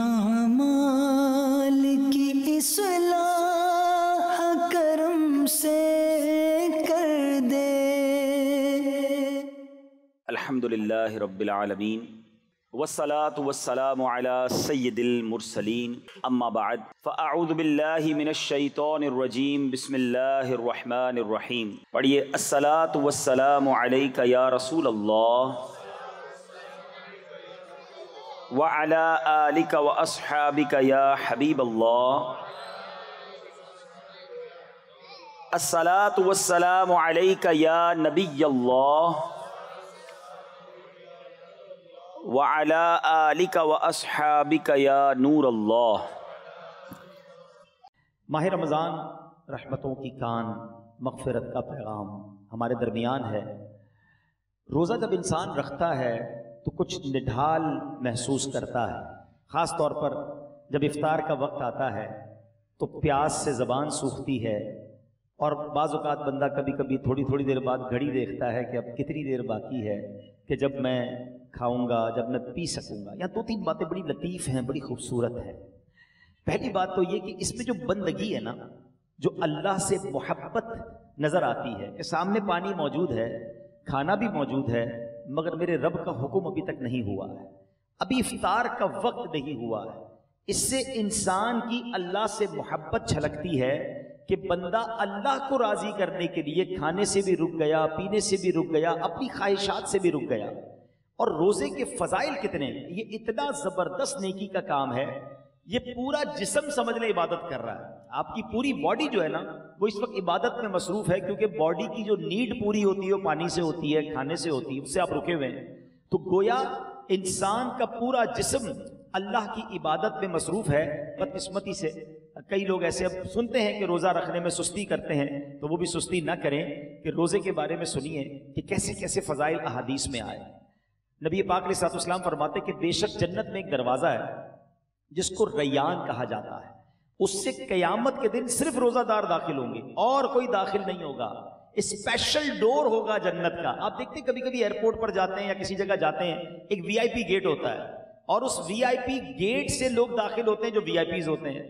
आमाल की इसलाह करम से कर दे। अल्हम्दुलिल्लाहि रब्बिल आलमीन। वस्सलातु वस्सलामु अला सय्यिदिल मुरसलीन। अम्मा बाद फ़अऊज़ु बिल्लाहि मिनश शैतानिर रजीम। बिस्मिल्लाहिर रहमानिर रहीम। पढ़िए, अस्सलातु वस्सलामु अलैका या रसूल व अला आलिका व अस्हाबिका या हबीब अल्लाह अस्सलातु वस्सलामु अलैका या नबी अल्लाह व अला आलिका व अस्हाबिका या नूर अल्लाह माह रमज़ान रहमतों की कान, मगफ़रत का पैगाम हमारे दरमियान है। रोज़ा जब इंसान रखता है तो कुछ निढाल महसूस करता है। ख़ास तौर पर जब इफ्तार का वक्त आता है तो प्यास से ज़बान सूखती है और बाज़ात बंदा कभी कभी थोड़ी थोड़ी देर बाद घड़ी देखता है कि अब कितनी देर बाकी है कि जब मैं खाऊँगा, जब मैं पी सकूँगा। या दो तीन बातें बड़ी लतीफ़ हैं, बड़ी खूबसूरत है। पहली बात तो ये कि इसमें जो बंदगी है ना, जो अल्लाह से मोहब्बत नज़र आती है कि सामने पानी मौजूद है, खाना भी मौजूद है मगर मेरे रब का हुक्म अभी तक नहीं हुआ है। अभी इफ्तार का वक्त नहीं हुआ है। इससे इंसान की अल्लाह से मोहब्बत छलकती है कि बंदा अल्लाह को राज़ी करने के लिए खाने से भी रुक गया, पीने से भी रुक गया, अपनी ख्वाहिशात से भी रुक गया। और रोज़े के फजाइल कितने? ये इतना ज़बरदस्त नेकी का काम है ये पूरा जिसम समझ ले इबादत कर रहा है। आपकी पूरी बॉडी जो है ना, वो इस वक्त इबादत में मसरूफ है, क्योंकि बॉडी की जो नीड पूरी होती है, वो पानी से होती है, खाने से होती है, उससे आप रुके हुए हैं। तो गोया इंसान का पूरा जिसम अल्लाह की इबादत में मसरूफ है, बदकिस्मती से। कई लोग ऐसे अब सुनते हैं कि रोज़ा रखने में सुस्ती करते हैं तो वो भी सुस्ती ना करें कि रोज़े के बारे में सुनिए कि कैसे कैसे फ़जाइल अहादीस में आए। नबी पाक सातुस्लाम फरमाते कि बेशक जन्नत में एक दरवाज़ा है जिसको रैयान कहा जाता है। उससे कयामत के दिन सिर्फ़ रोज़ादार दाखिल होंगे और कोई दाखिल नहीं होगा। स्पेशल डोर होगा जन्नत का। आप देखते हैं कभी कभी एयरपोर्ट पर जाते हैं या किसी जगह जाते हैं एक वीआईपी गेट होता है और उस वीआईपी गेट से लोग दाखिल होते हैं जो वीआईपीज होते हैं।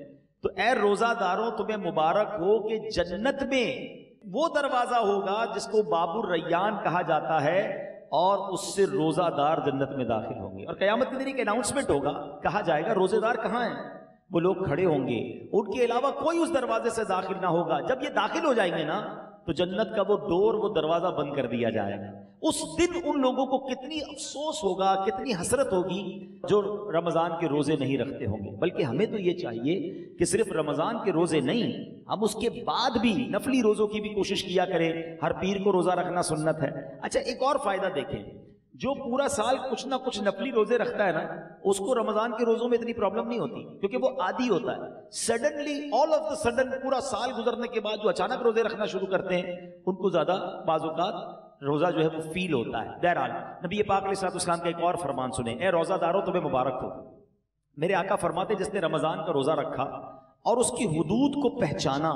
तो ए रोजादारों तुम्हें मुबारक हो कि जन्नत में वो दरवाज़ा होगा जिसको बाबुर रैयान कहा जाता है। और उससे रोजादार जन्नत में दाखिल होंगे। और कयामत के दिन एक अनाउंसमेंट होगा, कहा जाएगा, रोजेदार कहाँ हैं? वो लोग खड़े होंगे। उनके अलावा कोई उस दरवाजे से दाखिल ना होगा। जब ये दाखिल हो जाएँगे ना तो जन्नत का वो डोर, वो दरवाज़ा बंद कर दिया जाएगा उस दिन उन लोगों को कितनी अफसोस होगा, कितनी हसरत होगी जो रमज़ान के रोज़े नहीं रखते होंगे। बल्कि हमें तो ये चाहिए कि सिर्फ़ रमज़ान के रोज़े नहीं, हम उसके बाद भी नफली रोजों की भी कोशिश किया करें। हर पीर को रोजा रखना सुन्नत है। अच्छा एक और फ़ायदा देखें। जो पूरा साल कुछ ना कुछ नफली रोज़े रखता है ना, उसको रमज़ान के रोजों में इतनी प्रॉब्लम नहीं होती, क्योंकि वो आदि होता है। Suddenly all of the sudden पूरा साल गुजरने के बाद जो अचानक रोज़े रखना शुरू करते हैं, उनको ज़्यादा बाजुकात रोजा जो है वो फील होता है। बहरहाल, नबी पाक इस्लाम का एक और फरमान सुने। ए रोजादारों, तुम्हें मुबारक हो। मेरे आका फरमाते, जिसने रमज़ान का रोजा रखा और उसकी हदूद को पहचाना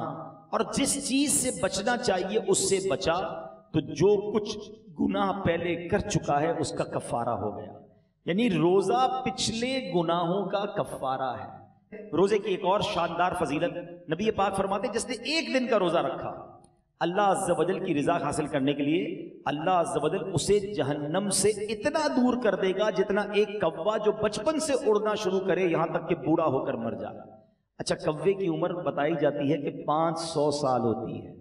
और जिस चीज़ से बचना चाहिए, उससे बचा तो जो कुछ गुनाह पहले कर चुका है, उसका कफारा हो गया। यानी रोजा पिछले गुनाहों का कफारा है। रोज़े की एक और शानदार फजीलत नबी पाक फरमाते, जिसने एक दिन का रोजा रखा। अल्लाह अज्जवजल की रिजा हासिल करने के लिए अल्लाह अज्जवजल उसे जहन्नम से इतना दूर कर देगा जितना एक कौवा जो बचपन से उड़ना शुरू करे, यहाँ तक कि बूढ़ा होकर मर जाए। अच्छा कव्वे की उम्र बताई जाती है कि पाँच सौ साल होती है।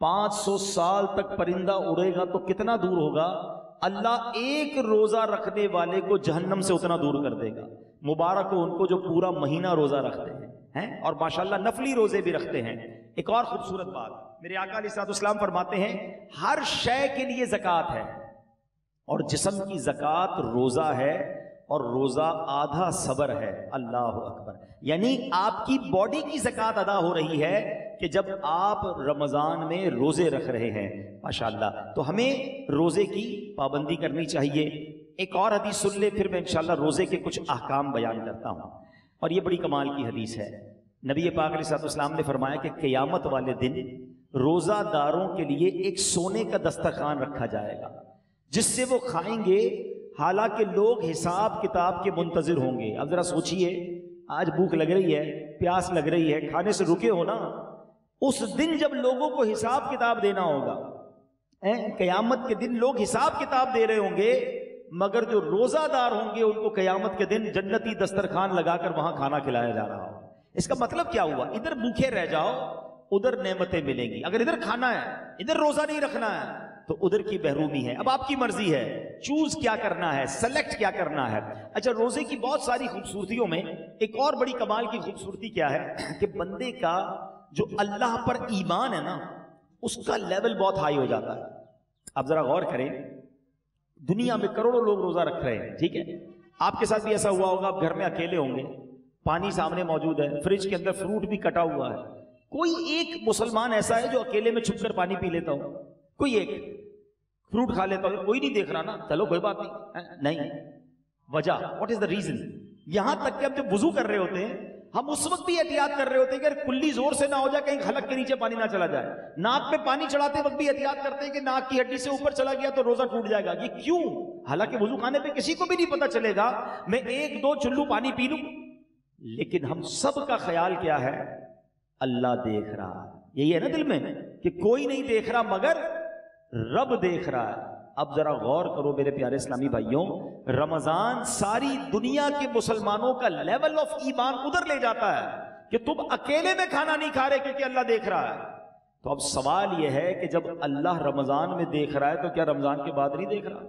पाँच सौ साल तक परिंदा उड़ेगा तो कितना दूर होगा? अल्लाह एक रोजा रखने वाले को जहन्नम से उतना दूर कर देगा। मुबारक हो उनको जो पूरा महीना रोजा रखते हैं हैं? और माशाल्लाह नफली रोज़े भी रखते हैं। एक और खूबसूरत बात, मेरे आका इस्लाम फरमाते हैं, हर शय के लिए जक़ात है। और जिसम की जक़ात रोजा है और रोजा आधा सबर है, अल्लाह अकबर। यानी आपकी बॉडी की जक़ात अदा हो रही है कि जब आप रमज़ान में रोज़े रख रहे हैं, माशाल्लाह तो हमें रोज़े की पाबंदी करनी चाहिए। एक और हदीस सुन ले, फिर मैं इंशाल्लाह रोज़े के कुछ अहकाम बयान करता हूँ। और ये बड़ी कमाल की हदीस है। नबी पाक ने फरमाया कि क़यामत वाले दिन रोज़ादारों के लिए एक सोने का दस्तरखान रखा जाएगा, जिससे वो खाएँगे हालाँकि लोग हिसाब किताब के मुंतजर होंगे। अब ज़रा सोचिए, आज भूख लग रही है, प्यास लग रही है, खाने से रुके हो ना? उस दिन जब लोगों को हिसाब किताब देना होगा? कयामत के दिन लोग हिसाब किताब दे रहे होंगे, मगर जो रोजादार होंगे, उनको कयामत के दिन जन्नती दस्तरखान लगाकर वहाँ खाना खिलाया जा रहा हो इसका मतलब क्या हुआ? इधर भूखे रह जाओ, उधर नेमतें मिलेंगी। अगर इधर खाना है, इधर रोजा नहीं रखना है तो उधर की बहरूमी है। अब आपकी मर्ज़ी है। चूज़ क्या करना है सेलेक्ट क्या करना है। अच्छा रोज़े की बहुत सारी खूबसूरतियों में एक और बड़ी कमाल की खूबसूरती क्या है कि बंदे का जो अल्लाह पर ईमान है ना, उसका लेवल बहुत हाई हो जाता है। आप जरा गौर करें, दुनिया में करोड़ों लोग रोजा रख रहे हैं, ठीक है? आपके साथ भी ऐसा हुआ होगा, आप घर में अकेले होंगे, पानी सामने मौजूद है फ्रिज के अंदर फ्रूट भी कटा हुआ है। कोई एक मुसलमान ऐसा है जो अकेले में छुपकर पानी पी लेता हो? कोई एक फ्रूट खा लेता हो, कोई नहीं देख रहा ना। चलो, कोई बात नहीं। नहीं। वजह व्हाट इज़ द रीजन यहाँ तक कि हम जब वज़ू कर रहे होते हैं, हम उस वक्त भी एहतियात कर रहे होते हैं कि कुल्ली ज़ोर से ना हो जाए, कहीं खलक के नीचे पानी ना चला जाए। नाक में पानी चढ़ाते वक्त भी एहतियात करते हैं कि नाक की हड्डी से ऊपर चला गया तो रोजा टूट जाएगा। ये क्यों? हालाँकि वज़ू खाने पे किसी को भी नहीं पता चलेगा, मैं एक दो चुल्लू पानी पी लू। लेकिन हम सब का ख्याल क्या है? अल्लाह देख रहा। यही है ना दिल में कि कोई नहीं देख रहा, मगर रब देख रहा है। अब जरा गौर करो मेरे प्यारे इस्लामी भाइयों, रमज़ान सारी दुनिया के मुसलमानों का लेवल ऑफ़ ईमान उधर ले जाता है कि तुम अकेले में खाना नहीं खा रहे क्योंकि अल्लाह देख रहा है। तो अब सवाल यह है कि जब अल्लाह रमज़ान में देख रहा है तो क्या रमज़ान के बाद नहीं देख रहा?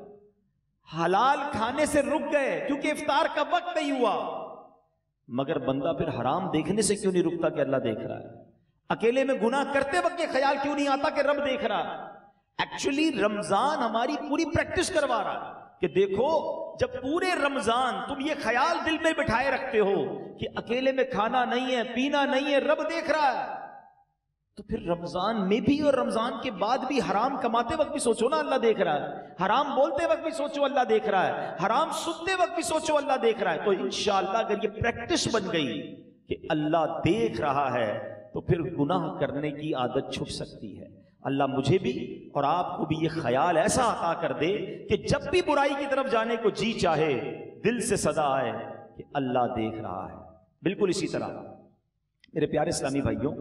हलाल खाने से रुक गए, क्योंकि इफ्तार का वक्त नहीं हुआ। मगर बंदा फिर हराम देखने से क्यों नहीं रुकता कि अल्लाह देख रहा है? अकेले में गुनाह करते वक्त ये ख्याल क्यों नहीं आता कि रब देख रहा है? एक्चुअली रमज़ान हमारी पूरी प्रैक्टिस करवा रहा है कि देखो, जब पूरे रमज़ान तुम ये ख्याल दिल में बिठाए रखते हो कि अकेले में खाना नहीं है, पीना नहीं है, रब देख रहा है तो फिर रमज़ान में भी और रमज़ान के बाद भी हराम कमाते वक्त भी सोचो ना अल्लाह देख रहा है। हराम बोलते वक्त भी सोचो अल्लाह देख रहा है। हराम सुनते वक्त भी सोचो अल्लाह देख रहा है। तो इंशाअल्लाह अगर ये प्रैक्टिस बन गई कि अल्लाह देख रहा है तो फिर गुनाह करने की आदत छुट सकती है। अल्लाह मुझे भी और आपको भी ये ख्याल ऐसा अता कर दे कि जब भी बुराई की तरफ़ जाने को जी चाहे, दिल से सदा आए कि अल्लाह देख रहा है। बिल्कुल इसी तरह। मेरे प्यारे इस्लामी भाइयों,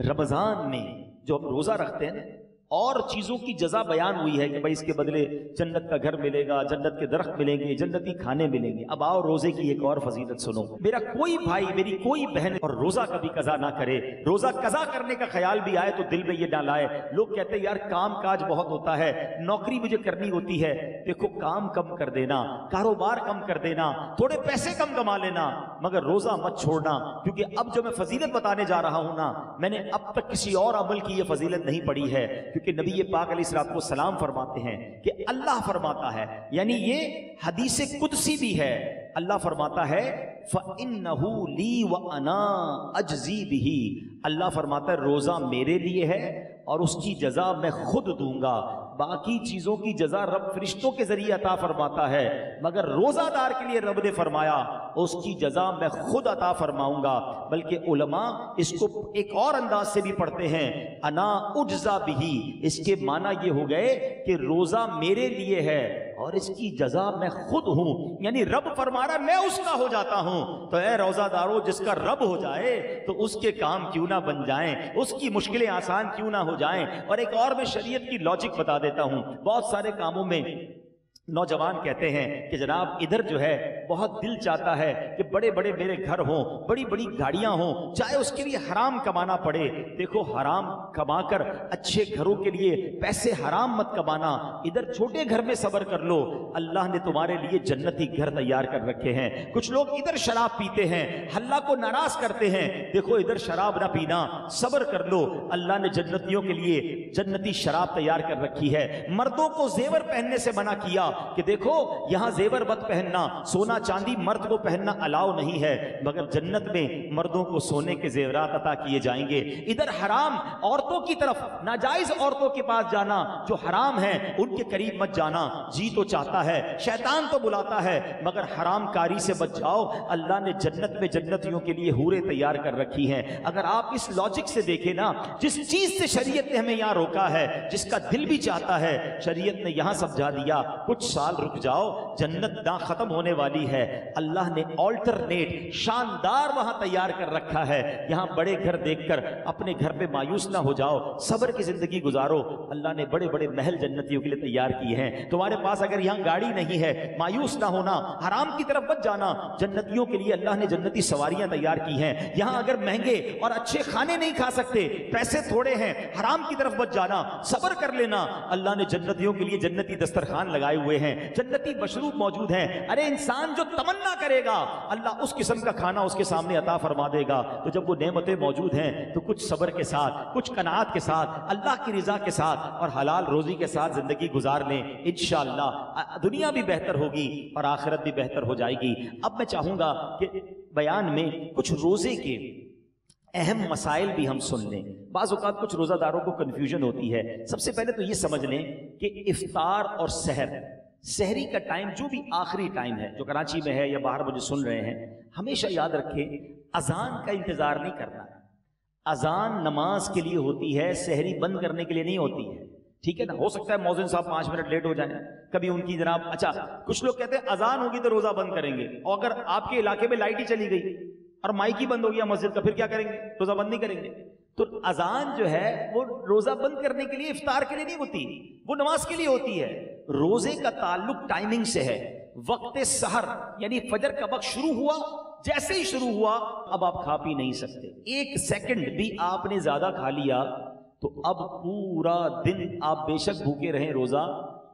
रमज़ान में जो हम रोजा रखते हैं और चीज़ों की जजा बयान हुई है कि भाई इसके बदले जन्नत का घर मिलेगा, जन्नत के दरख्त मिलेंगे, जन्नती खाने मिलेंगे। अब आओ रोज़े की एक और फजीलत सुनो। मेरा कोई भाई, मेरी कोई बहन और रोजा कभी कजा ना करे। रोजा कजा करने का ख्याल भी आए तो दिल में ये ना लाए। लोग कहते हैं, यार काम काज बहुत होता है, नौकरी मुझे करनी होती है। देखो, काम कम कर देना, कारोबार कम कर देना, थोड़े पैसे कम कमा लेना, मगर रोजा मत छोड़ना। क्योंकि अब जो मैं फजीलत बताने जा रहा हूँ ना, मैंने अब तक किसी और अमल की यह फजीलत नहीं पड़ी है। क्योंकि नबी पाक को सलाम फरमाते हैं कि अल्लाह फरमाता है। यानी ये हदीस कुदसी भी है। अल्लाह फरमाता है अल्लाह फरमाता है, रोज़ा मेरे लिए है और उसकी जजा मैं खुद दूँगा। बाकी चीज़ों की जजा रब फरिश्तों के ज़रिए अता फरमाता है। मगर रोजादार के लिए रब ने फरमाया, उसकी जजा मैं खुद अता फरमाऊँगा। बल्कि उलमा इसको एक और अंदाज से भी पढ़ते हैं, अना उजा भी इसके माना ये हो गए कि रोजा मेरे लिए है और इसकी जजा मैं खुद हूँ। यानी रब फरमा रहा मैं उसका हो जाता हूँ। तो ए रोजादारो, जिसका रब हो जाए तो उसके काम क्यों ना बन जाएँ? उसकी मुश्किलें आसान क्यों ना हो जाएँ? और एक और मैं शरीयत की लॉजिक बता देता हूँ। बहुत सारे कामों में नौजवान कहते हैं कि जनाब, इधर जो है, बहुत दिल चाहता है कि बड़े बड़े मेरे घर हों बड़ी बड़ी गाड़ियाँ हों, चाहे उसके लिए हराम कमाना पड़े। देखो, हराम कमाकर अच्छे घरों के लिए पैसे हराम मत कमाना। इधर छोटे घर में सबर कर लो। अल्लाह ने तुम्हारे लिए जन्नती घर तैयार कर रखे हैं। कुछ लोग इधर शराब पीते हैं, हल्ला को नाराज़ करते हैं। देखो, इधर शराब ना पीना, सबर कर लो। अल्लाह ने जन्नतियों के लिए जन्नती शराब तैयार कर रखी है। मर्दों को जेवर पहनने से मना किया कि देखो, यहाँ जेवर मत पहनना, सोना चांदी मर्द को पहनना अलाव नहीं है, मगर जन्नत में मर्दों को सोने के जेवरात अता किए जाएँगे। इधर हराम औरतों की तरफ़, नाजायज औरतों के पास जाना, जो हराम है, उनके करीब मत जाना। जी तो चाहता है, शैतान तो बुलाता है, मगर हराम कारी से बच जाओ। अल्लाह ने जन्नत में जन्नतियों के लिए हूरे तैयार कर रखी हैं। अगर आप इस लॉजिक से देखें ना, जिस चीज़ से शरीयत ने हमें यहाँ रोका है, जिसका दिल भी चाहता है, शरीयत ने यहाँ समझा दिया, कुछ कुछ साल रुक जाओ, जन्नत ना खत्म होने वाली है। अल्लाह ने ऑल्टरनेट शानदार वहाँ तैयार कर रखा है। यहाँ बड़े घर देखकर अपने घर पे मायूस ना हो जाओ, सब्र की ज़िंदगी गुजारो। अल्लाह ने बड़े बड़े महल जन्नतियों के लिए तैयार किए हैं। तुम्हारे पास अगर यहाँ गाड़ी नहीं है, मायूस ना होना हराम की तरफ़ मत जाना। जन्नतियों के लिए अल्लाह ने जन्नती सवारियाँ तैयार की हैं। यहाँ अगर महँगे और अच्छे खाने नहीं खा सकते, पैसे थोड़े हैं हराम की तरफ़ मत जाना, सब्र कर लेना। अल्लाह ने जन्नतियों के लिए जन्नती दस्तरखान लगाए हुए हैं, जन्नती मशरूब मौजूद हैं। अरे इंसान जो तमन्ना करेगा, अल्लाह उस किस्म का खाना उसके सामने अता फरमा देगा। तो जब वो नेमतें मौजूद हैं तो कुछ सब्र के साथ, कुछ कनात के साथ, अल्लाह की रिजा के साथ और हलाल रोजी के साथ ज़िंदगी गुजार लें इंशाला दुनिया भी बेहतर होगी और आखिरत भी बेहतर हो जाएगी। अब मैं चाहूँगा कि बयान में कुछ रोज़े के अहम मसाइल भी हम सुन लें। बाज़ात कुछ रोज़ादारों को कन्फ्यूज़न होती है। सबसे पहले तो ये समझ लें कि इफ्तार और सहर सहरी का टाइम जो भी आखिरी टाइम है, जो कराची में है या बाहर मुझे सुन रहे हैं, हमेशा याद रखें, अजान का इंतज़ार नहीं करना। अजान नमाज़ के लिए होती है सहरी बंद करने के लिए नहीं होती है। ठीक है ना? हो सकता है मोजिन साहब पाँच मिनट लेट हो जाए। कभी उनकी जनाब अच्छा कुछ लोग कहते हैं, अजान होगी तो रोजा बंद करेंगे। और अगर आपके इलाके में लाइट ही चली गई और माइक ही बंद हो गया मस्जिद का, फिर क्या करेंगे? रोजा बंद नहीं करेंगे। तो अजान जो है, वो रोजा बंद करने के लिए, इफ्तार के लिए नहीं होती। वो नमाज़ के लिए होती है। रोज़े का ताल्लुक टाइमिंग से है। वक्त सहर, यानी फजर का वक्त शुरू हुआ। जैसे ही शुरू हुआ, अब आप खा पी नहीं सकते। एक सेकंड भी आपने ज़्यादा खा लिया तो अब पूरा दिन आप बेशक भूखे रहें रोजा।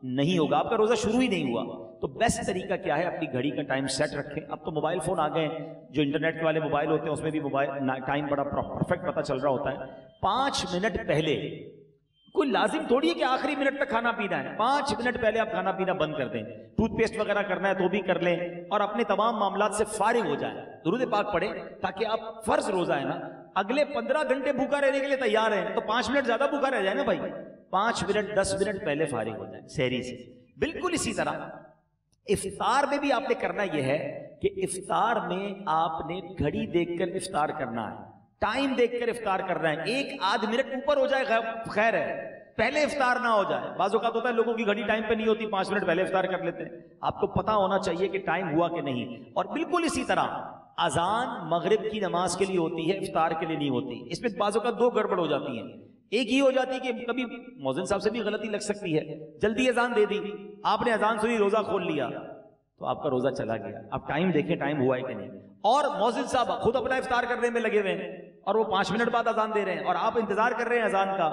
नहीं होगा आपका रोजा शुरू ही नहीं हुआ। तो बेस्ट तरीका क्या है? अपनी घड़ी का टाइम सेट रखें। अब तो मोबाइल फ़ोन आ गए जो इंटरनेट वाले मोबाइल होते हैं उसमें भी मोबाइल टाइम बड़ा परफेक्ट पता चल रहा होता है। पाँच मिनट पहले कोई लाजिम थोड़ी है कि आखिरी मिनट तक खाना पीना है? पाँच मिनट पहले आप खाना पीना बंद कर दें। टूथपेस्ट वगैरह करना है तो भी कर लें और अपने तमाम मामला से फारिग हो जाए। दुरुद पाक पढ़े ताकि आप फ़र्ज़ रोजा है ना। अगले पंद्रह घंटे भूखा रहने के लिए तैयार है। तो पाँच मिनट ज़्यादा भूखा रह जाए ना भाई? पाँच मिनट, दस मिनट पहले फारिग हो जाए शहरी से। बिल्कुल इसी तरह। इफ्तार में भी आपने करना यह है कि इफ्तार में आपने घड़ी देखकर इफ्तार करना है। टाइम देखकर इफ्तार करना है। एक आध मिनट ऊपर हो जाए खैर है। पहले इफ्तार ना हो जाए। बाजू का तो होता है, लोगों की घड़ी टाइम पे नहीं होती, पाँच मिनट पहले इफ्तार कर लेते हैं। आपको पता होना चाहिए कि टाइम हुआ कि नहीं। और बिल्कुल इसी तरह, अजान मगरिब की नमाज़ के लिए होती है, इफ्तार के लिए नहीं होती। इसमें बाजू का दो गड़बड़ हो जाती है। एक ही हो जाती कि कभी मोहसिन साहब से भी गलती लग सकती है। जल्दी अजान दे दी। आपने अजान सुनी रोजा खोल लिया। तो आपका रोजा चला गया। आप टाइम देखें टाइम हुआ है कि नहीं। और मोहसिन साहब खुद अपना इफ्तार करने में लगे हुए हैं और वो पाँच मिनट बाद अजान दे रहे हैं और आप इंतज़ार कर रहे हैं अजान का।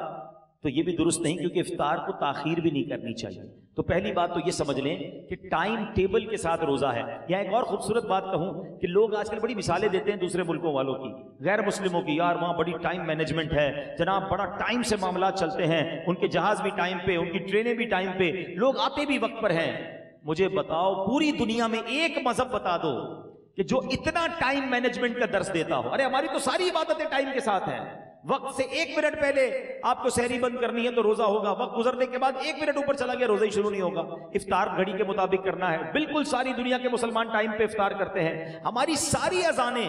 तो ये भी दुरुस्त नहीं, क्योंकि इफ्तार को ताखीर भी नहीं करनी चाहिए। तो पहली बात तो ये समझ लें कि टाइम टेबल के साथ रोजा है। या एक और खूबसूरत बात कहूँ कि लोग आजकल बड़ी मिसालें देते हैं दूसरे मुल्कों वालों की। गैर मुस्लिमों की, यार, वहाँ बड़ी टाइम मैनेजमेंट है। जनाब, बड़ा टाइम से मामला चलते हैं। उनके जहाज़ भी टाइम पे, उनकी ट्रेनें भी टाइम पे। लोग आते भी वक्त पर हैं। मुझे बताओ, पूरी दुनिया में एक मज़हब बता दो कि जो इतना टाइम मैनेजमेंट का दर्श देता हो। अरे, हमारी तो सारी इबादतें टाइम के साथ हैं। वक्त से एक मिनट पहले आपको सहरी बंद करनी है तो रोजा होगा। वक्त गुजरने के बाद एक मिनट ऊपर चला गया, रोजा ही शुरू नहीं होगा। इफ्तार घड़ी के मुताबिक करना है। बिल्कुल सारी दुनिया के मुसलमान टाइम पे इफ्तार करते हैं। हमारी सारी अजाने,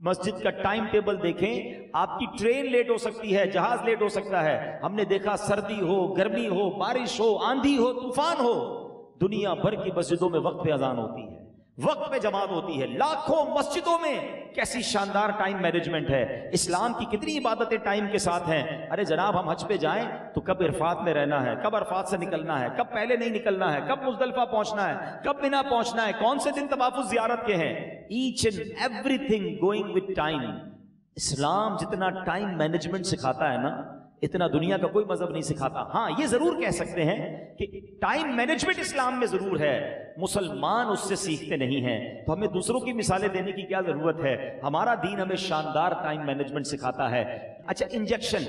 मस्जिद का टाइम टेबल देखें, आपकी ट्रेन लेट हो सकती है, जहाज़ लेट हो सकता है। हमने देखा सर्दी हो, गर्मी हो, बारिश हो, आंधी हो, तूफ़ान हो, दुनिया भर की मस्जिदों में वक्त पे अजान होती है। वक्त पे जमात होती है। लाखों मस्जिदों में कैसी शानदार टाइम मैनेजमेंट है। इस्लाम की कितनी इबादतें टाइम के साथ हैं। अरे जनाब, हम हज पे जाएँ तो कब इरफात में रहना है? कब अरफात से निकलना है? कब पहले नहीं निकलना है? कब मुजदलफा पहुँचना है? कब बिना पहुँचना है? कौन से दिन तबाफुज जियारत के हैं? Each and everything going with time इस्लाम जितना टाइम मैनेजमेंट सिखाता है ना इतना दुनिया का कोई मज़हब नहीं सिखाता। हाँ ये ज़रूर कह सकते हैं कि टाइम मैनेजमेंट इस्लाम में ज़रूर है। मुसलमान उससे सीखते नहीं हैं। तो हमें दूसरों की मिसालें देने की क्या ज़रूरत है? हमारा दीन हमें शानदार टाइम मैनेजमेंट सिखाता है। अच्छा इंजेक्शन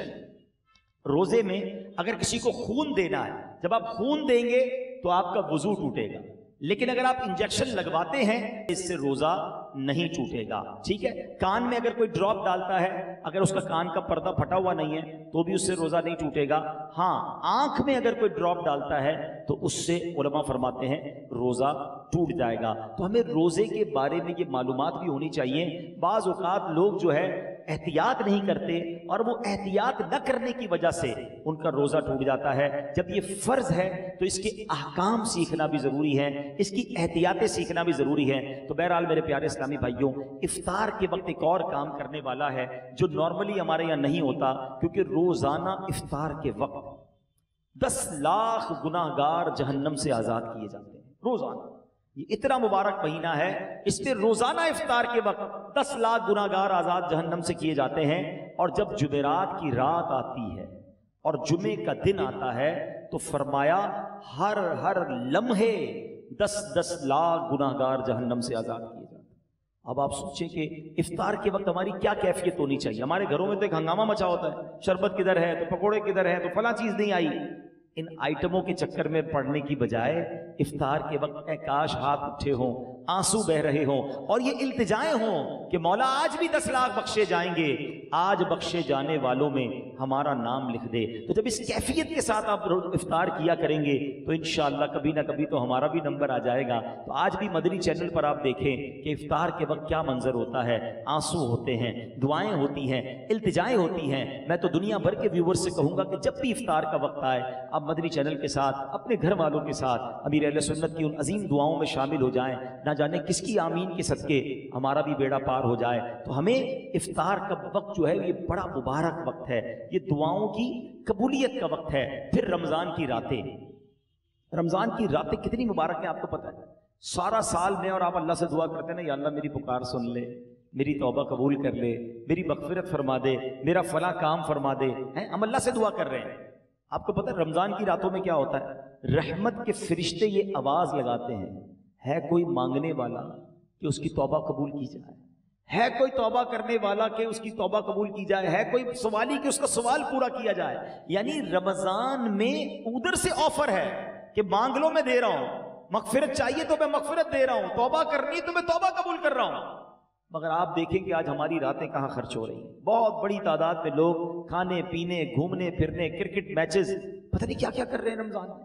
रोज़े में अगर किसी को खून देना है, जब आप खून देंगे तो आपका वज़ू टूटेगा। लेकिन अगर आप इंजेक्शन लगवाते हैं, इससे रोजा नहीं टूटेगा ठीक है? कान में अगर कोई ड्रॉप डालता है, अगर उसका कान का पर्दा फटा हुआ नहीं है तो भी उससे रोजा नहीं टूटेगा हाँ आँख में अगर कोई ड्रॉप डालता है तो उससे उलमा फरमाते हैं, रोजा टूट जाएगा। तो हमें रोज़े के बारे में ये मालूम भी होनी चाहिए। बाज लोग जो है एहतियात नहीं करते और वो एहतियात न करने की वजह से उनका रोजा टूट जाता है। जब ये फ़र्ज़ है तो इसके अहकाम सीखना भी ज़रूरी है, इसकी एहतियातें सीखना भी ज़रूरी है। तो बहरहाल मेरे प्यारे इस्लामी भाइयों, इफ्तार के वक्त एक और काम करने वाला है, जो नॉर्मली हमारे यहाँ नहीं होता, क्योंकि रोज़ाना इफ्तार के वक्त दस लाख गुनाहगार जहन्नम से आज़ाद किए जाते हैं, रोज़ाना। ये इतना मुबारक महीना है इस पे रोज़ाना इफ्तार के वक्त दस लाख गुनागार आज़ाद जहन्नम से किए जाते हैं, और जब जुमेरात की रात आती है, और जुमे का दिन आता है तो फरमाया, हर हर लम्हे दस दस लाख गुनागार जहन्नम से आज़ाद किए जाते अब आप सोचें कि इफ्तार के वक्त हमारी क्या कैफियत होनी चाहिए? हमारे घरों में तो एक हंगामा मचा होता है, शरबत किधर है तो पकौड़े किधर है तो फला चीज़ नहीं आई। इन आइटमों के चक्कर में पढ़ने की बजाय इफ्तार के वक्त काश हाथ उठे हों। आँसू बह रहे हों और ये इल्तिजाएँ हों कि मौला आज भी दस लाख बख्शे जाएँगे, आज बख्शे जाने वालों में हमारा नाम लिख दे। तो जब इस कैफियत के साथ आप इफ्तार किया करेंगे तो इन कभी ना कभी तो हमारा भी नंबर आ जाएगा। तो आज भी मदनी चैनल पर आप देखें कि इफ्तार के वक्त क्या मंजर होता है। आँसू होते हैं, दुआएँ होती हैं, इल्तिजाएँ होती हैं। मैं तो दुनिया भर के व्यूवर से कहूँगा कि जब भी इफ्तार का वक्त आए, आप मदनी चैनल के साथ, अपने घर वालों के साथ, अमीर सुन्नत की उन अजीम दुआओं में शामिल हो जाएँ। ना ना जाने किसकी आमीन के सदके हमारा भी बेड़ा पार हो जाए। तो हमें इफ्तार का वक्त जो है, ये बड़ा मुबारक वक्त है। ये दुआओं की कबूलियत का वक्त है। फिर रमज़ान की रातें। रमज़ान की रातें कितनी मुबारक है आपको पता है? सारा साल में और आप अल्लाह से दुआ करते हैं ना, या अल्लाह, मेरी पुकार सुन ले, मेरी तौबा कबूल कर ले, मेरी मगफिरत फरमा दे, मेरा फला काम फरमा दे। हैं? हम अल्लाह से दुआ कर रहे हैं। आपको पता है, रमज़ान की रातों में क्या होता है? रहमत के फरिश्ते ये आवाज़ लगाते हैं। है कोई मांगने वाला कि उसकी तौबा कबूल की जाए? है कोई तौबा करने वाला कि उसकी तौबा कबूल की जाए? है कोई सवाली कि उसका सवाल पूरा किया जाए? यानी रमज़ान में उधर से ऑफ़र है कि मांग लो, मैं दे रहा हूँ। मगफिरत चाहिए तो मैं मगफिरत दे रहा हूँ। तौबा करनी तो मैं तौबा कबूल कर रहा हूँ। मगर आप देखें कि आज हमारी रातें कहाँ खर्च हो रही हैं? बहुत बड़ी तादाद में लोग खाने, पीने, घूमने, फिरने, क्रिकेट मैचेस, पता नहीं क्या क्या कर रहे हैं रमज़ान में।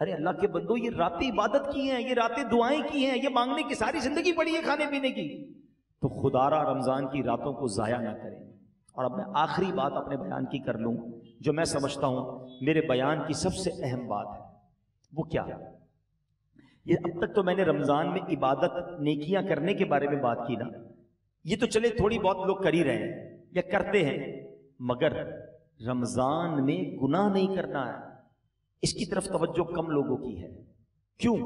अरे अल्लाह के बंदो, ये रातें इबादत की हैं, ये रातें दुआएँ की हैं, ये मांगने की सारी ज़िंदगी पड़ी है खाने पीने की। तो खुदारा रमज़ान की रातों को जाया ना करें। और अब मैं आखिरी बात अपने बयान की कर लूँ, जो मैं समझता हूँ, मेरे बयान की सबसे अहम बात है। वो क्या है? ये अब तक तो मैंने रमज़ान में इबादत नेकियाँ करने के बारे में बात की ना। ये तो चले थोड़ी बहुत लोग कर ही रहे हैं, या करते हैं, मगर रमज़ान में गुनाह नहीं करना है। इसकी तरफ़ तवज्जो कम लोगों की है। क्यों?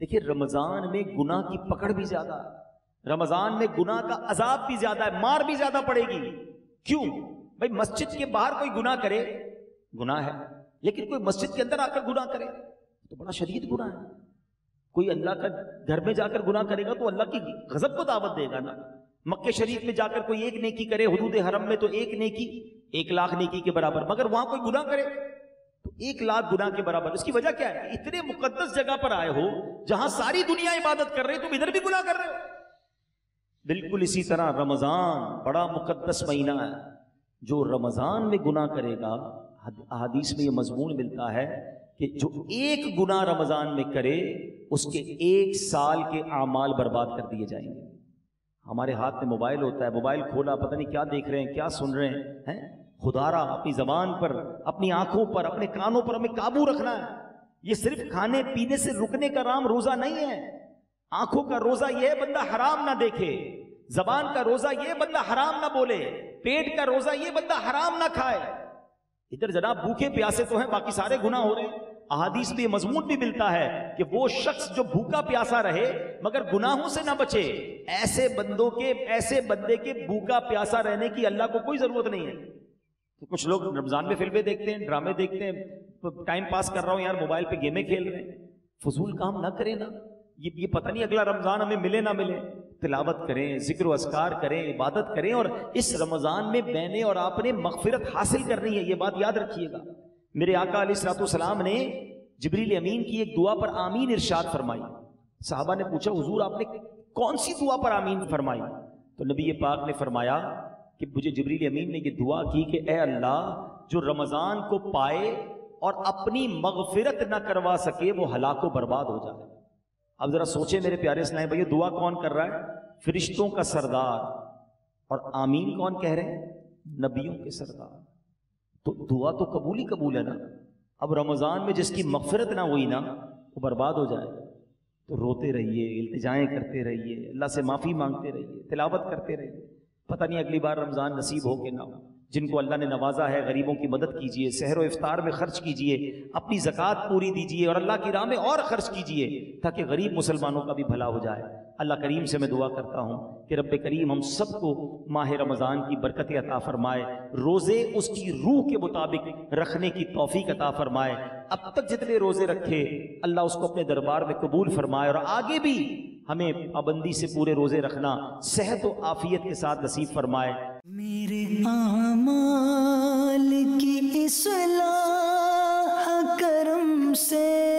देखिए, रमज़ान में गुनाह की पकड़ भी ज़्यादा है। रमज़ान में गुनाह का अजाब भी ज़्यादा है, मार भी ज़्यादा पड़ेगी। क्यों? भाई, मस्जिद के बाहर कोई गुनाह करे, गुनाह है, लेकिन कोई मस्जिद के अंदर आकर गुनाह करे तो बड़ा शदीद गुनाह है। कोई अल्लाह का घर में जाकर गुनाह करेगा तो अल्लाह की गजब को दावत देगा ना। मक्के शरीफ में जाकर कोई एक नेकी करे, हदूद हरम में तो एक नेकी, एक लाख नेकी के बराबर, मगर वहाँ कोई गुनाह करे। एक लाख गुना के बराबर। इसकी वजह क्या है? इतने मुकद्दस जगह पर आए हो, जहाँ सारी दुनिया इबादत कर रही तुम इधर भी गुना कर रहे हो। बिल्कुल इसी तरह रमज़ान बड़ा मुकद्दस महीना है। जो रमज़ान में गुना करेगा हदीस में यह मजमून मिलता है कि जो एक गुना रमज़ान में करे, उसके एक साल के आमाल बर्बाद कर दिए जाएँगे। हमारे हाथ में मोबाइल होता है, मोबाइल खोला, पता नहीं क्या देख रहे हैं, क्या सुन रहे हैं हैं? खुदारा अपनी जबान पर, अपनी आँखों पर, अपने कानों पर हमें काबू रखना है। ये सिर्फ़ खाने पीने से रुकने का राम रोजा नहीं है। आँखों का रोजा यह बंदा हराम ना देखे, जबान का रोजा यह बंदा हराम ना बोले, पेट का रोजा यह बंदा हराम ना खाए। इधर जनाब, भूखे प्यासे तो हैं, बाकी सारे गुना हो रहे हैं। अहादीस में मजमून भी मिलता है कि वो शख्स जो भूखा प्यासा रहे, मगर गुनाहों से ना बचे। ऐसे बंदों के, ऐसे बंदे के भूखा प्यासा रहने की अल्लाह को कोई ज़रूरत नहीं है। तो कुछ लोग रमज़ान में फ़िल्में देखते हैं, ड्रामे देखते हैं टाइम पास कर रहा हूँ यार मोबाइल पे गेमें खेल रहे हैं। फजूल काम ना करें ना। ये ये पता नहीं अगला रमज़ान हमें मिले ना मिले। तिलावत करें, ज़िक्र असकार करें, इबादत करें और इस रमज़ान में मैंने और आपने मगफिरत हासिल करनी है, ये बात याद रखिएगा। मेरे आका सलाम ने जबरील अमीन की एक दुआ पर आमीन इरशाद फरमाई। साहबा ने पूछा, हुजूर, आपने कौन सी दुआ पर आमीन फरमाई? तो नबी पाक ने फरमाया कि मुझे जबरील अमीन ने ये दुआ की कि ए अल्लाह, जो रमज़ान को पाए और अपनी मगफिरत ना करवा सके, वो हलाको बर्बाद हो जाए। अब ज़रा सोचे मेरे प्यारे स्नाए भैया दुआ कौन कर रहा है? फरिश्तों का सरदार। और आमीन कौन कह रहे हैं? नबियों के सरदार। तो दुआ तो कबूल ही कबूल है ना। अब रमज़ान में जिसकी मगफरत ना हुई ना, वो बर्बाद हो जाए। तो रोते रहिए, इल्तिजाएँ करते रहिए, अल्लाह से माफ़ी मांगते रहिए, तिलावत करते रहिए। पता नहीं अगली बार रमज़ान नसीब हो के ना हो। जिनको अल्लाह ने नवाजा है, गरीबों की मदद कीजिए सहर इफ्तार में खर्च कीजिए, अपनी ज़क़़त पूरी दीजिए और अल्लाह की राह में और खर्च कीजिए, ताकि गरीब मुसलमानों का भी भला हो जाए। अल्लाह करीम से मैं दुआ करता हूँ कि रब करीम हम सबको माह रमज़ान की बरकत अता फरमाए, रोज़े उसकी रूह के मुताबिक रखने की तोफ़ी अता फरमाए। अब तक जितने रोज़े रखे, अल्लाह उसको अपने दरबार में कबूल फरमाए और आगे भी हमें पाबंदी से पूरे रोज़े रखना, सेहत व आफियत के साथ नसीब फरमाए। मेरे आमाल की इस्लाह, करम से